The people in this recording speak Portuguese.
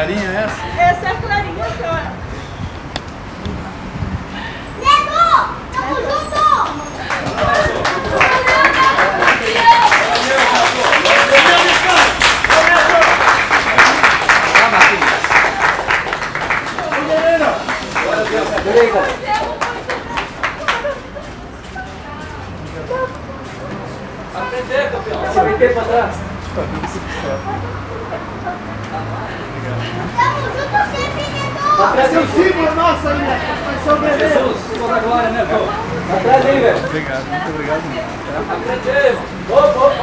essa? Essa é a Clarinha, senhora. Neto! Tamo junto! Aprender, campeão. Aprender pra trás. Tamo junto sempre, Neto! Atrás Seu aí, símbolo nosso aí, né? Vai ser o bebê. Jesus. Da glória, né, pô? Atrás aí, velho. Obrigado, muito obrigado. Aprender, irmão. Ô, ô,